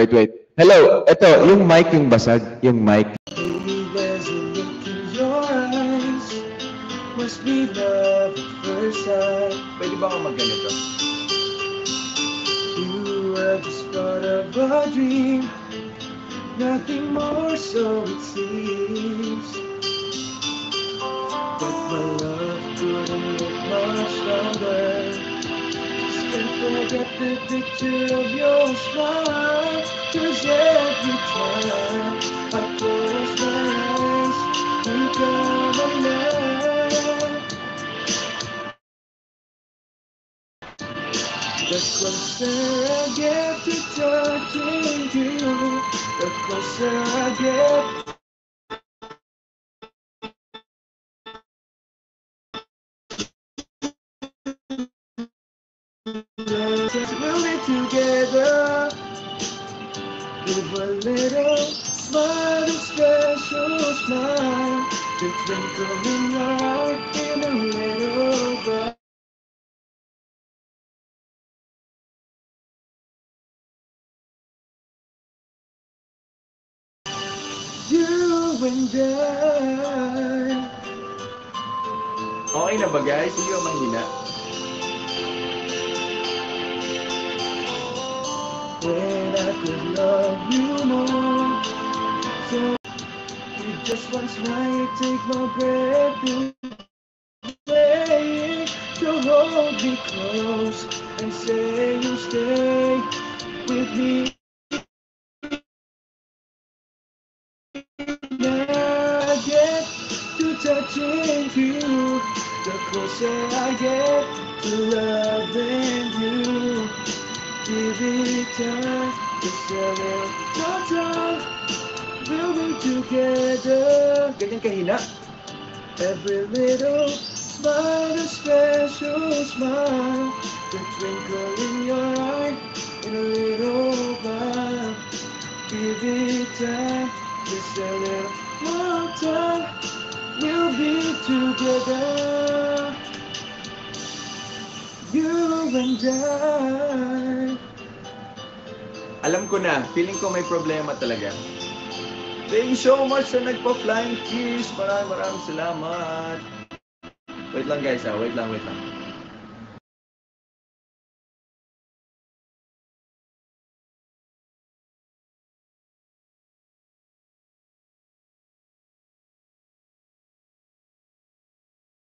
Wait, wait. Hello, ito, yung mic yung basag, yung mic. Pwede ba akong magganito? You were just part of a dream. Nothing more, so it seems. But my love couldn't look much longer. Can't forget the picture of your smile. Cause every time I close my eyes, you come alive. The closer I get to touching you, the closer I get. We'll be together. With a little smile, a special smile. The twinkle in eye, in a little bright. Okay na ba guys? Hindi ba mahina? When I could love you more. So you just once night take my breath away. So hold me close and say you stay with me. Now I get to touching you, the closer I get to loving you. Give it time, just a little time. We'll be together. Ganyan kahina? Every little smile, a special smile. The twinkle in your eye, in a little while. Give it time, just a little more time. We'll be together. You and I. Alam ko na, feeling ko may problema talaga. Thank you so much sa nagpa-flying kiss. Maraming maraming salamat. Wait lang guys ha, wait lang, wait lang.